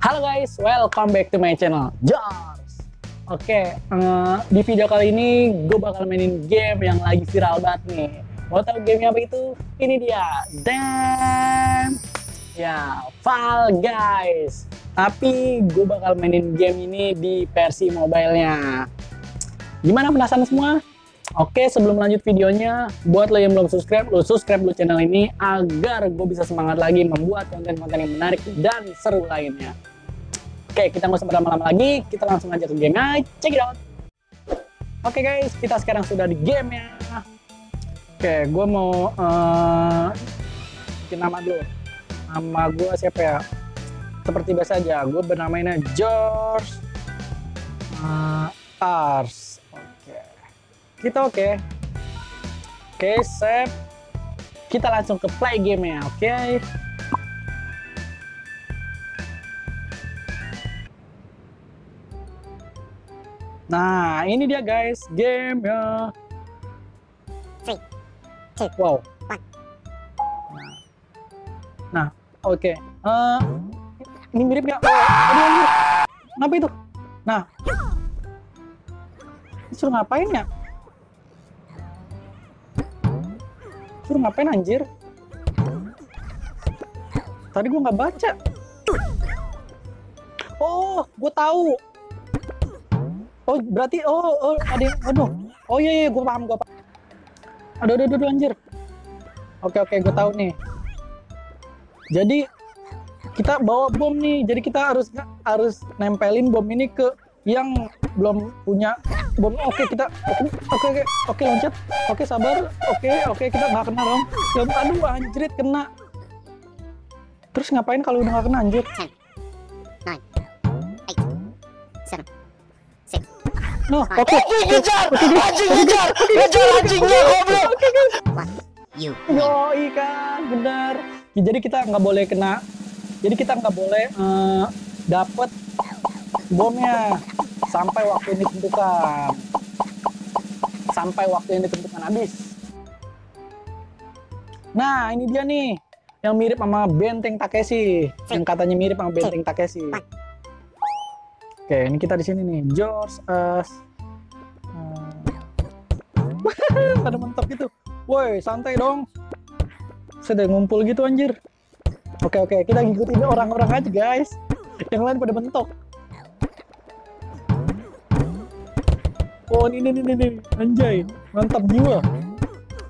Halo guys, welcome back to my channel, Jars. Oke, eh, di video kali ini gue bakal mainin game yang lagi viral banget nih. Mau tahu gamenya apa itu? Ini dia, dan ya Fall Guys. Tapi gue bakal mainin game ini di versi mobilenya. Gimana penasaran semua? Oke, sebelum lanjut videonya, buat lo yang belum subscribe, lo subscribe dulu channel ini agar gue bisa semangat lagi membuat konten-konten yang menarik dan seru lainnya. Oke, kita nggak usah berlama-lama lagi, kita langsung aja ke game Check it out! Oke guys, kita sekarang sudah di game ya. Oke, gue mau uh, bikin nama dulu. Nama gue siapa ya? Seperti biasa aja, gue bernamanya George uh, Ars. Oke kita oke okay. oke okay, save kita langsung ke play game ya oke okay? nah ini dia guys game ya wow nah oke okay. uh, ini mirip nggak oh, aduh, aduh. kenapa itu nah suruh ngapain ya Suruh ngapain anjir? Tadi gua nggak baca. Oh, gue tahu. Oh, berarti oh, oh ada yang aduh. Oh iya iya, gue paham, gue paham. Aduh, aduh, aduh, anjir. Oke, oke, gue tahu nih. Jadi kita bawa bom nih. Jadi kita harus harus nempelin bom ini ke yang belum punya bom oke kita oke oke oke loncat oke sabar oke oke kita nggak kena dong ya, aduh anjrit kena terus ngapain kalau udah nggak kena anjir No, oke. Okay. Ngejar, anjing ngejar, ngejar anjingnya goblok. You. Yo, ikan, benar. Ya, jadi kita nggak boleh kena. Jadi kita nggak boleh uh, dapet bomnya sampai waktu ini ditentukan sampai waktu yang ditentukan habis. Nah ini dia nih yang mirip sama benteng Takeshi. Yang katanya mirip sama benteng Takeshi. Oke ini kita di sini nih. George pada mentok gitu. Woi santai dong. Sedang ngumpul gitu anjir. Oke oke kita ngikutin orang-orang aja guys. Yang lain pada mentok oh ini ini ini anjay mantap jiwa.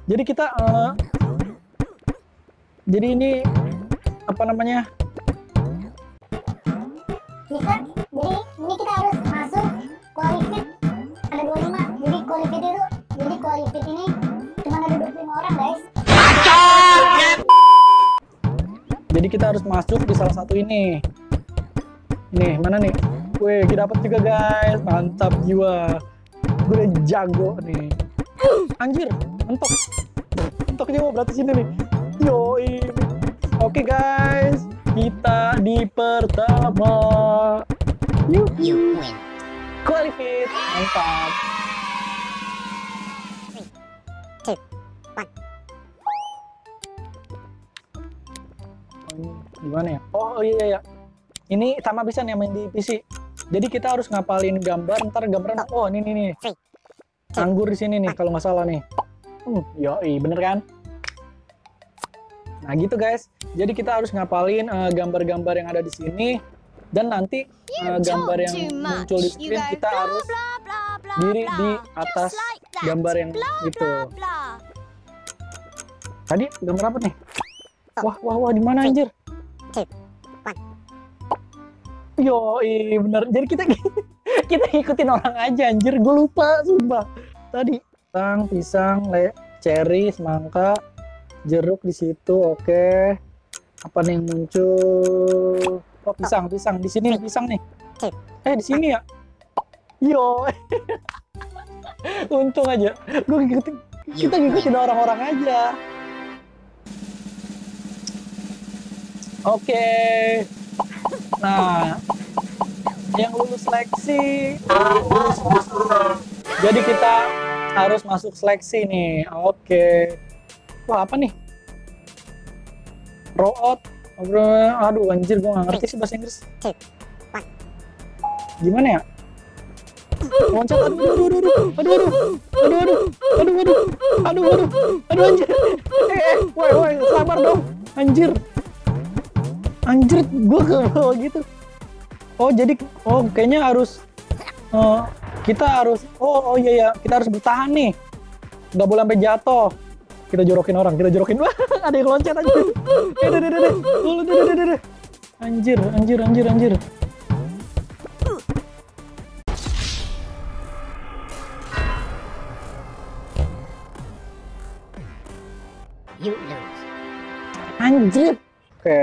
Jadi kita uh, jadi ini apa namanya? Kita jadi ini kita harus masuk qualified. Ada 25 jadi qualified itu jadi qualified ini cuma ada 25 orang guys. Jadi kita harus masuk di salah satu ini. Nih mana nih? Wih, kita dapat juga guys. Mantap jiwa udah jago nih. Anjir mentok. Mentok nyawa berarti sini nih. Yoi. Oke guys. Kita di pertama. You, you win. Qualified. Mantap. Gimana ya? Oh iya iya. Ini sama bisa nih main di PC jadi kita harus ngapalin gambar, ntar gambaran oh ini nih nih. Anggur di sini nih kalau nggak salah nih. Hmm, yoi, bener kan? Nah gitu guys. Jadi kita harus ngapalin eh, gambar-gambar uh, yang ada di sini dan nanti uh, gambar yang muncul di screen kita harus diri di atas gambar yang itu. Tadi gambar apa nih? Wah wah wah di mana anjir? Yo, bener. Jadi kita kita ikutin orang aja anjir. Gue lupa sumpah. Tadi pisang, pisang, le, cherry, semangka, jeruk di situ. Oke. Apa nih yang muncul? Oh, pisang, pisang. Di sini pisang nih. Eh, di sini ya? Yo. Untung aja. Gue ngikutin kita ngikutin orang-orang aja. Oke. Okay. Nah, yang lulus seleksi Jadi kita harus masuk seleksi nih. Oke. Wah, apa nih? Row aduh anjir gue gak ngerti sih bahasa Inggris. Gimana ya? Loncat, aduh, aduh, aduh, aduh, aduh, aduh, aduh, aduh, aduh, aduh, aduh, aduh, aduh, aduh, anjir. Eh, eh, woi, woi, sabar dong, anjir. Anjir, gue ke bawah gitu. Oh, jadi, oh kayaknya harus, eh, kita harus, oh, oh iya, iya, kita harus bertahan nih. Nggak boleh sampai jatuh. Kita jorokin orang, kita jorokin. Wah, ada yang loncat aja. Eh, deh, deh, deh, deh. Oh, deh, deh, deh, deh. Anjir, anjir, anjir, anjir. You lose. Anjir. Oke.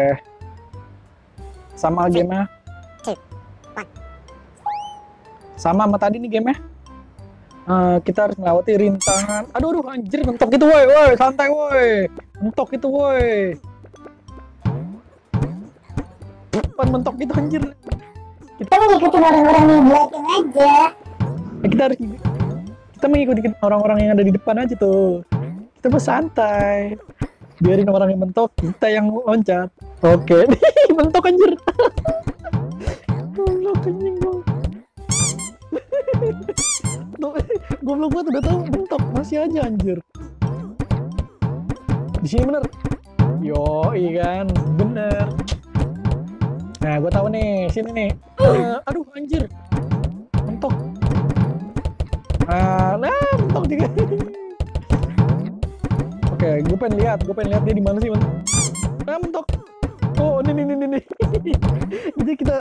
Sama gamenya. Sama sama tadi nih gamenya. Eh, kita harus melewati rintangan. Aduh, aduh, anjir, mentok itu, woi, woi, santai, woi. Mentok itu, woi. Bukan mentok itu, anjir. Kita ngikutin orang-orang yang di belakang aja. Eh, kita harus kita mengikuti orang-orang yang ada di depan aja tuh. Kita bersantai. Biarin orang yang mentok, kita yang loncat. Oke, mentok anjir. Anjing Goblok banget udah tahu mentok, masih aja anjir. Di sini bener. Yo, iya kan, bener. Nah, gue tahu nih, sini nih. Eh, aduh, anjir. Mentok. Ah, nah, mentok juga. Oke, gue pengen lihat, gue pengen lihat dia di mana sih, men. Ah, mentok. Oh, ini, ini, ini, ini. Jadi kita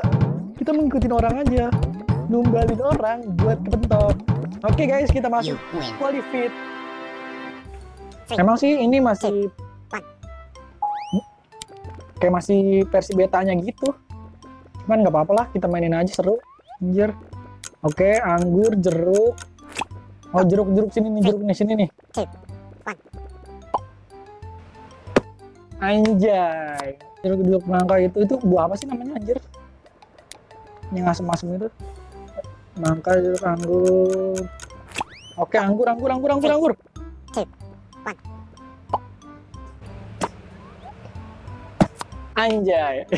kita mengikuti orang aja, numbalin orang buat kepentok. Oke guys, kita masuk qualified. Emang sih ini masih kayak masih versi betanya gitu. Cuman nggak apa-apa lah, kita mainin aja seru. Anjir. Oke, anggur, jeruk. Oh, jeruk-jeruk sini nih, jeruk nih sini nih. Anjay. Jeruk-jeruk nangka itu itu buah apa sih namanya anjir? Yang asem-asem itu. Nangka, jeruk, anggur. Oke, anggur, anggur, anggur, anggur, anggur. Anjay.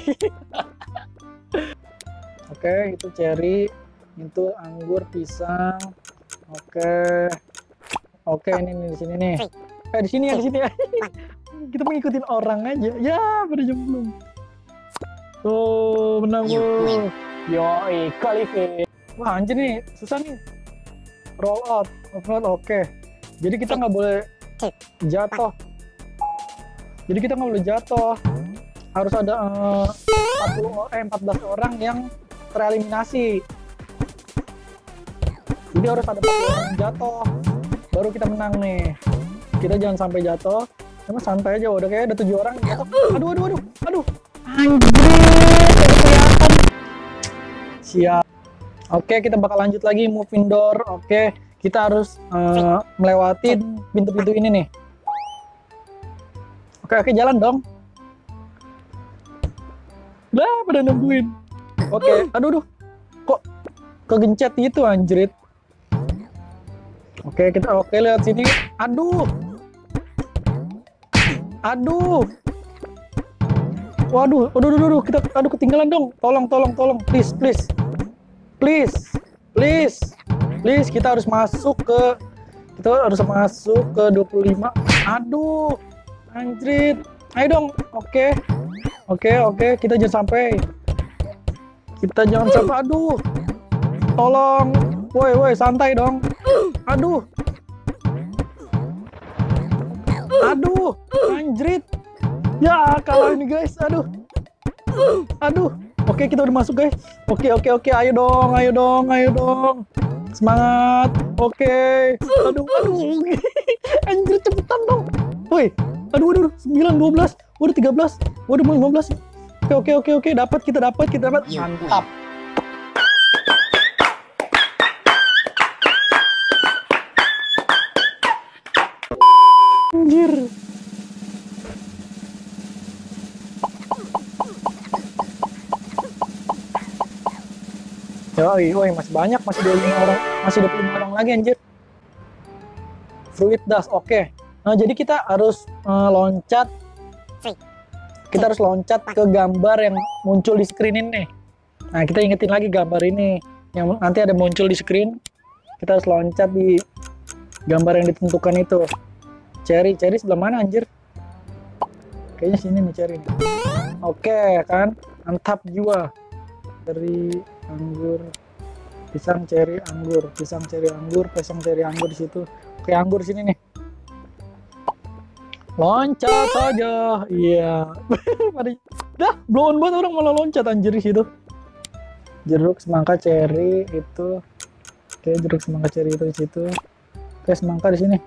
Oke, itu cherry, itu anggur, pisang. Oke. Oke, ini nih di sini nih. Eh di sini ya, di sini ya. Kita mengikutin orang aja. Ya, belum. Tuh, menang. Yoi, qualified. Wah, anjir nih, susah nih. Roll out, off road, oke. Jadi kita nggak boleh jatuh. Jadi kita nggak boleh jatuh. Harus ada eh, 40 o- eh 14 orang yang tereliminasi. Jadi harus ada 40 orang yang jatuh. Baru kita menang nih. Kita jangan sampai jatuh. Cuma santai aja, udah kayak ada tujuh orang yang jatuh. Aduh, aduh, aduh, aduh. Anjir. Siap. Oke, kita bakal lanjut lagi moving door. Oke, kita harus eh, melewati pintu-pintu ini nih. Oke, oke, jalan dong. Lah, pada nungguin. Oke, aduh, aduh. Kok kegencet gitu anjrit. Oke, kita oke lihat sini. Aduh. Aduh. Waduh, aduh, aduh, aduh, kita aduh ketinggalan dong. Tolong, tolong, tolong, please, please. Please. Please. Please, kita harus masuk ke kita harus masuk ke 25. Aduh. Anjrit. Ayo dong. Oke. Oke, oke, kita jangan sampai. Kita jangan sampai. Aduh. Tolong. Woi, woi, santai dong. Aduh. Aduh, anjrit. Ya, kalah ini guys. Aduh. Aduh. Oke, kita udah masuk guys. Oke, oke, oke. Ayo dong, ayo dong, ayo dong. Semangat. Oke. Aduh, aduh. Anjir cepetan dong. Woi. Aduh, aduh, 9 12. Waduh 13. Waduh mau 15. Oke, oke, oke, oke. Dapat kita dapat, kita dapat. You Mantap. Yoi, woi masih banyak, masih 25 orang, masih 25 orang lagi anjir. Fruit dust, oke. Nah, jadi kita harus eh, loncat kita harus loncat ke gambar yang muncul di screen ini. Nah, kita ingetin lagi gambar ini yang nanti ada muncul di screen. Kita harus loncat di gambar yang ditentukan itu. Cherry, cherry sebelah mana anjir? Kayaknya sini nih cherry. Oke, kan? Mantap jiwa. Cherry, anggur, pisang, cherry, anggur, pisang, cherry, anggur, pisang, cherry, anggur di situ. Oke, anggur sini nih. Loncat saja. Iya. Pada dah blown banget orang malah loncat anjir di situ. Jeruk semangka cherry itu. Oke, jeruk semangka cherry itu di situ. Oke, semangka di sini.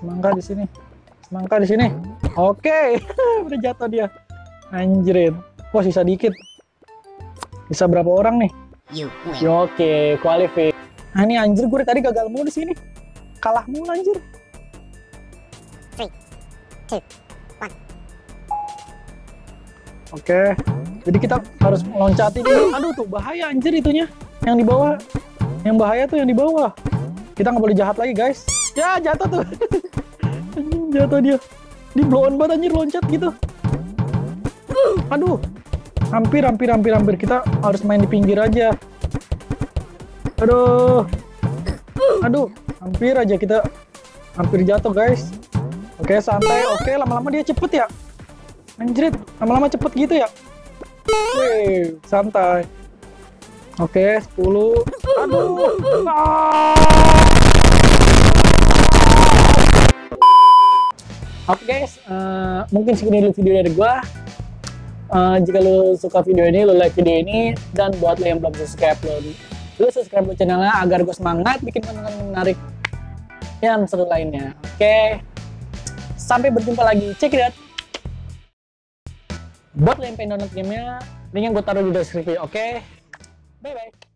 Semangka di sini. Semangka di sini. Oke, udah jatuh dia. Anjirin. Wah, sisa dikit. Bisa berapa orang nih? You win. Ya, Oke, qualify. Nah, ini anjir gue tadi gagal mulu di sini. Kalah mulu anjir. Three, two, one. Oke. Jadi kita harus loncatin dulu. Aduh tuh bahaya anjir itunya. Yang di bawah. Yang bahaya tuh yang di bawah. Kita nggak boleh jahat lagi guys. Ya jatuh tuh. Jatuh dia. Di blown banget anjir loncat gitu. Aduh. Hampir hampir hampir hampir kita harus main di pinggir aja. Aduh. Aduh, hampir aja kita hampir jatuh guys. Oke, santai. Oke, lama-lama dia cepet ya. Anjrit, lama-lama cepet gitu ya. Wih, santai. Oke, 10. Aduh. Ah. Oke guys, eh, mungkin segini dulu video dari gua. Eh, jika lo suka video ini, lo like video ini, dan buat lo yang belum subscribe, lo, lo subscribe lo channelnya agar gue semangat bikin konten menarik yang seru lainnya. Oke, sampai berjumpa lagi. Check it out. Buat lo yang pengen download gamenya, linknya gue taruh di deskripsi. Oke, bye bye.